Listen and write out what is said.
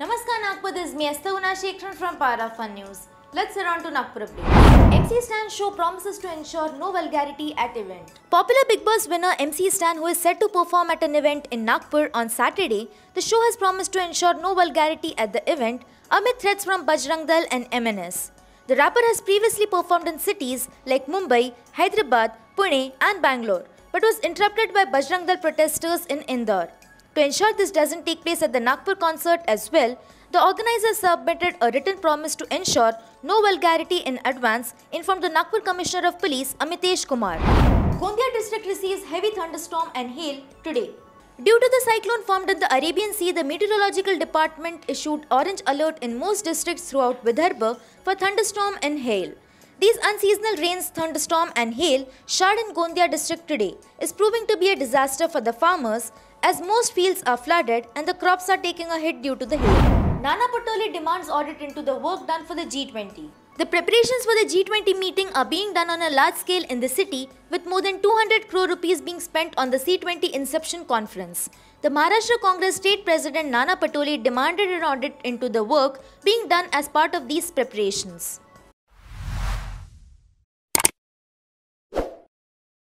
Namaskar Nagpur, this is me Esther Una Shekran from Power of One News. Let's head on to Nagpur update. MC Stan show promises to ensure no vulgarity at event. Popular Bigg Boss winner MC Stan, who is set to perform at an event in Nagpur on Saturday, the show has promised to ensure no vulgarity at the event amid threats from Bajrang Dal and MNS. The rapper has previously performed in cities like Mumbai, Hyderabad, Pune, and Bangalore, but was interrupted by Bajrang Dal protesters in Indore. To ensure this doesn't take place at the Nagpur concert as well, the organizers submitted a written promise to ensure no vulgarity in advance, informed the Nagpur Commissioner of Police Amitesh Kumar. Gondia district receives heavy thunderstorm and hail today. Due to the cyclone formed in the Arabian Sea, the meteorological department issued orange alert in most districts throughout Vidarbha for thunderstorm and hail. These unseasonal rains, thunderstorm, and hail showered in Gondia district today is proving to be a disaster for the farmers as most fields are flooded and the crops are taking a hit due to the hail. Nana Patole demands audit into the work done for the G20. The preparations for the G20 meeting are being done on a large scale in the city with more than 200 crore rupees being spent on the C20 Inception Conference. The Maharashtra Congress State President Nana Patole demanded an audit into the work being done as part of these preparations.